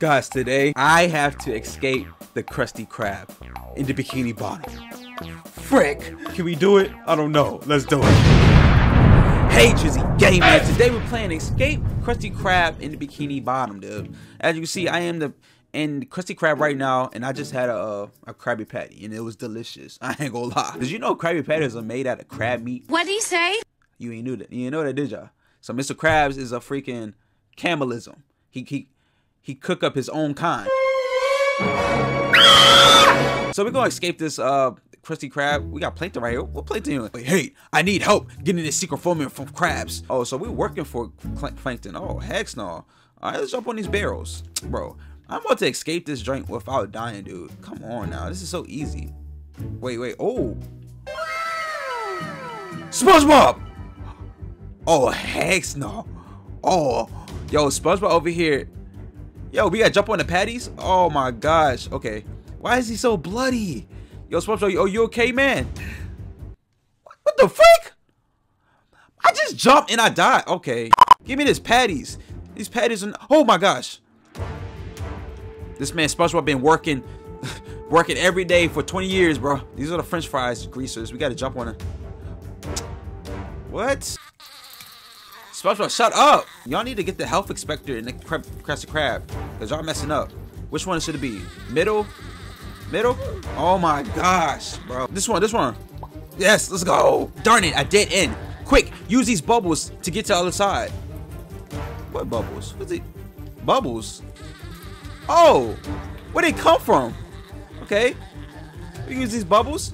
Guys, today I have to escape the Krusty Krab in the Bikini Bottom. Frick! Can we do it? I don't know. Let's do it. Hey, Trizzy Game Man. Today we're playing Escape Krusty Krab in the Bikini Bottom, dude. As you can see, I am the in Krusty Krab right now, and I just had a, a Krabby Patty, and it was delicious. I ain't gonna lie. Did you know Krabby Patties are made out of crab meat? What did he say? You ain't knew that. You ain't know that, did ya? So Mr. Krabs is a freaking camelism. He he he cook up his own kind. So we're gonna escape this uh Krusty Krab. We got Plankton right here. What Plankton? Wait, hey, I need help getting this secret formula from Krabs. Oh, so we're working for Plankton. Oh, heck no. All right, let's jump on these barrels, bro. I'm about to escape this joint without dying, dude. Come on now, this is so easy. Wait, wait. Oh, SpongeBob. Oh, heck no. Oh, yo, SpongeBob over here. Yo, we gotta jump on the patties? Oh my gosh. Okay. Why is he so bloody? Yo, SpongeBob, oh, you okay, man? What the frick? I just jumped and I died. Okay. Give me this patties. These patties are, oh my gosh. This man SpongeBob been working working every day for 20 years, bro. These are the french fries greasers. We gotta jump on it. What? SpongeBob, shut up! Y'all need to get the health inspector in the Krusty Krab, because y'all messing up. Which one should it be? Middle? Middle? Oh my gosh, bro. This one, this one. Yes, let's go. Darn it, I did end. Quick, use these bubbles to get to the other side. What bubbles? What's it? Bubbles? Oh, where they come from? Okay. We use these bubbles.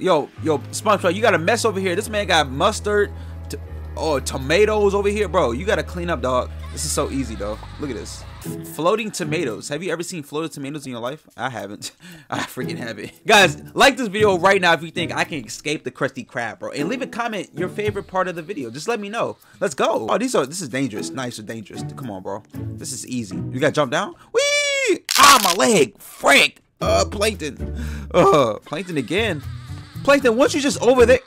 Yo, yo, SpongeBob, you got a mess over here. This man got mustard, oh, tomatoes over here, bro. You gotta clean up, dog. This is so easy, though. Look at this. Floating tomatoes. Have you ever seen floating tomatoes in your life? I haven't. I freaking haven't. Guys, like this video right now if you think I can escape the Krusty Krab, bro. And leave a comment your favorite part of the video. Just let me know. Let's go. Oh, these are, this is dangerous. Nice or dangerous. Come on, bro. This is easy. You gotta jump down? Whee! Ah, my leg. Frank. Uh, Plankton. Uh, Plankton again. Plankton, once you just over there.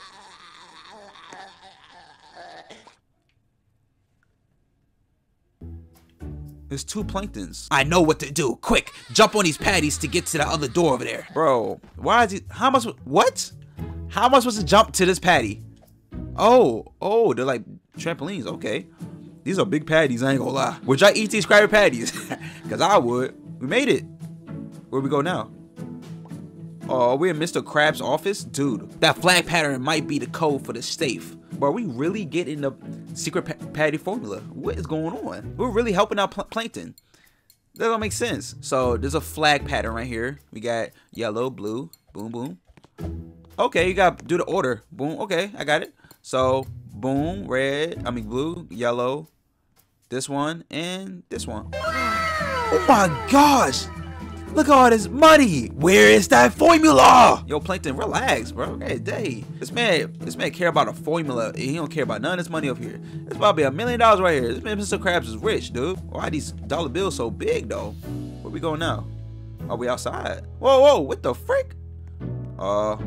There's two planktons. I know what to do. Quick, jump on these patties to get to the other door over there. Bro, why is he, how supposed, what? How am I supposed to jump to this patty? Oh, oh, they're like trampolines, okay. These are big patties, I ain't gonna lie. Would y'all eat these Krabby Patties? Cause I would. We made it. Where we go now? Oh, we're in Mr. Krabs' office? Dude, that flag pattern might be the code for the safe. But are we really getting the secret pa patty formula? What is going on? We're really helping out pl Plankton. That don't make sense. So there's a flag pattern right here. We got yellow, blue, boom, boom. Okay, you got do the order. Boom, okay, I got it. So boom, red, I mean blue, yellow, this one, and this one. Oh my gosh! Look at all this money. Where is that formula? Yo, Plankton, relax, bro. Hey, day. This man, this man care about a formula. He don't care about none of this money up here. It's probably a million dollars right here. This man, Mr. Krabs, is rich, dude. Why these dollar bills so big, though? Where we going now? Are we outside? Whoa, whoa, what the frick? Uh,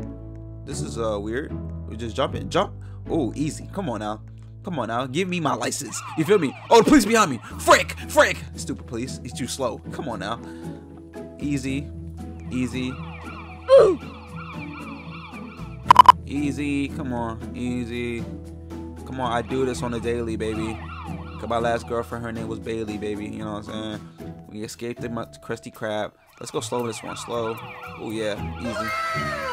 this is uh weird. We just jump in. Jump. Oh, easy. Come on now. Come on now, give me my license. You feel me? Oh, the police behind me. Frick, frick. Stupid police. He's too slow. Come on now. Easy. Easy. Ooh. Easy. Come on. Easy. Come on. I do this on a daily, baby. Cause my last girlfriend, her name was Bailey, baby. You know what I'm saying? We escaped the Krusty Krab. Let's go slow this one. Slow. Oh, yeah. Easy.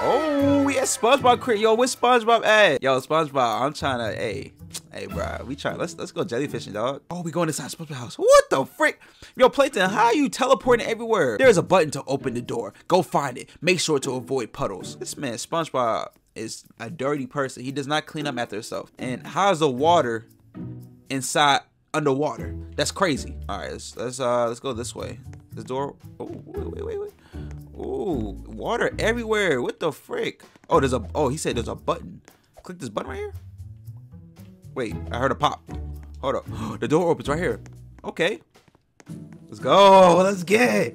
Oh, we had SpongeBob crit. Yo, where's SpongeBob at? Yo, SpongeBob, I'm trying to, hey. Hey, bro, we try. Let's let's go jellyfishing, dog. Oh, we going inside SpongeBob house. What the frick? Yo, Plankton, how are you teleporting everywhere? There's a button to open the door. Go find it. Make sure to avoid puddles. This man, SpongeBob, is a dirty person. He does not clean up after himself. And how's the water inside underwater? That's crazy. All right, let's let's uh let's go this way. This door. Oh, wait, wait, wait, wait. Ooh, water everywhere. What the frick? Oh, there's a. Oh, he said there's a button. Click this button right here. Wait, I heard a pop. Hold up. The door opens right here. Okay. Let's go. Let's get.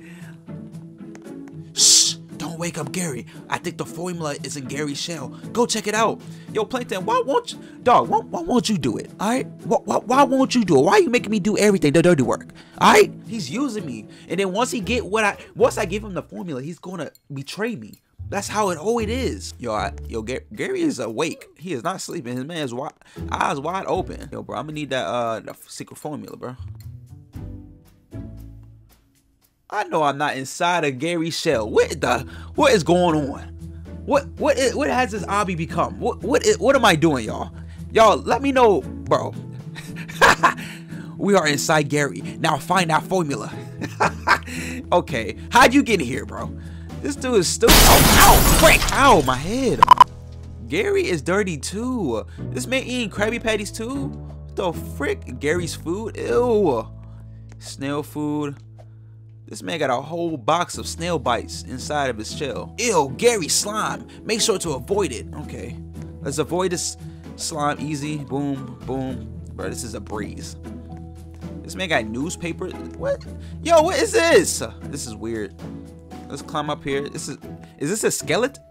Shh. Don't wake up Gary. I think the formula is in Gary's shell. Go check it out. Yo, Plankton, why won't you, dog, why, why won't you do it? Alright? Why, why, why won't you do it? Why are you making me do everything, the dirty work? Alright? He's using me. And then once he get what I, once I give him the formula, he's gonna betray me. That's how it always is. Yo, I, yo, Gary is awake. He is not sleeping. His man's wide, eyes wide open. Yo, bro, I'm gonna need that uh the secret formula, bro. I know I'm not inside of Gary's shell. What the? What is going on? What what what has this obby become? What what what am I doing, y'all? Y'all, let me know, bro. we are inside Gary. Now find that formula. okay, how'd you get in here, bro? This dude is stupid. Oh, ow, frick, ow, my head. Gary is dirty too. This man eating Krabby Patties too? What the frick? Gary's food? Ew. Snail food. This man got a whole box of snail bites inside of his shell. Ew, Gary slime. Make sure to avoid it. Okay. Let's avoid this slime easy. Boom, boom. Bro, this is a breeze. This man got newspaper. What? Yo, what is this? This is weird. Let's climb up here. This is is this a skeleton?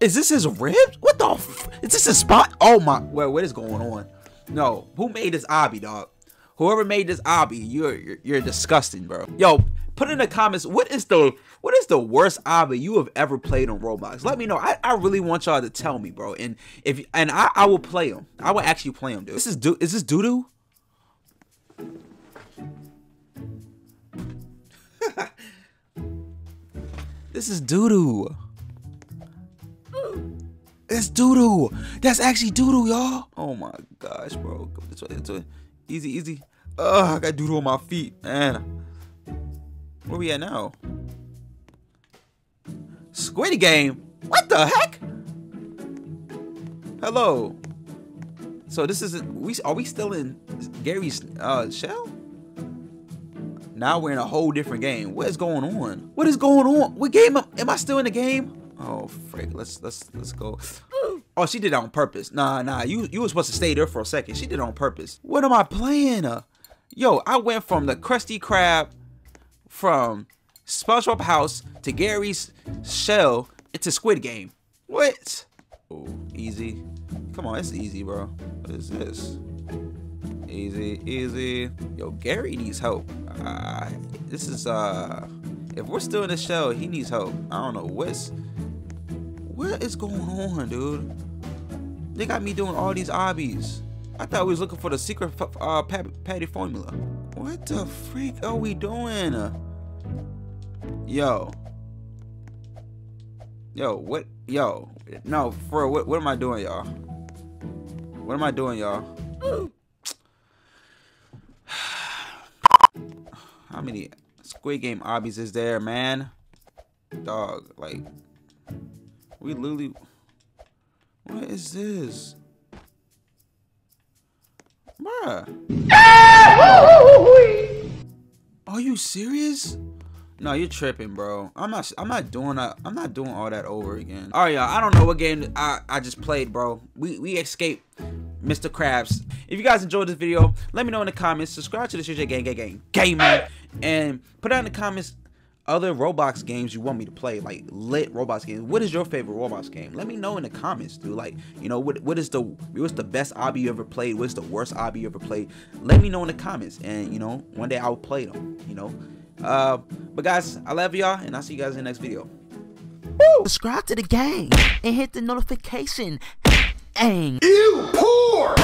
Is this his ribs? What the? is this a spot? Oh my! Well, what is going on? No, who made this obby, dog? Whoever made this obby, you're, you're you're disgusting, bro. Yo, put in the comments what is the what is the worst obby you have ever played on Roblox? Let me know. I, I really want y'all to tell me, bro. And if and I, I will play them. I will actually play them, dude. This is do is this doo doo? This is doo doo. It's doo doo. That's actually doo doo, y'all. Oh my gosh, bro. This way, this way. Easy, easy. Ugh, I got doo doo on my feet, man. Where we at now? Squid Game? What the heck? Hello. So this is we are we still in Gary's uh, shell? Now we're in a whole different game. What is going on? What is going on? What game am, I still in the game? Oh frick, let's let's let's go. Oh, she did it on purpose. Nah, nah, you you were supposed to stay there for a second. She did it on purpose. What am I playing? Uh, yo, I went from the Krusty Krab from SpongeBob House to Gary's Shell into Squid Game. What? Oh, easy. Come on, it's easy, bro. What is this? Easy, easy. Yo, Gary needs help. Uh, this is, uh, if we're still in the shell, he needs help. I don't know what's, what is going on, dude? They got me doing all these obbies. I thought we was looking for the secret uh, patty formula. What the freak are we doing? Yo. Yo, what? Yo. No, for what, what am I doing, y'all? What am I doing, y'all? Many Squid Game obbies is there, man? Dog, like, we literally. What is this? Bruh. Are you serious? No, you're tripping, bro. I'm not. I'm not doing that. I'm not doing all that over again. All right, y'all. I don't know what game I I just played, bro. We we escaped Mr. Krabs. If you guys enjoyed this video, let me know in the comments. Subscribe to the CJ Gang Gang Gang Gaming, and put out in the comments other Roblox games you want me to play, like lit Roblox games. What is your favorite Roblox game? Let me know in the comments, dude. Like, you know, what what is the what's the best obby you ever played? What's the worst obby you ever played? Let me know in the comments, and you know, one day I'll play them. You know, uh, but guys, I love y'all, and I'll see you guys in the next video. Woo! Subscribe to the gang and hit the notification. Dang. You poor.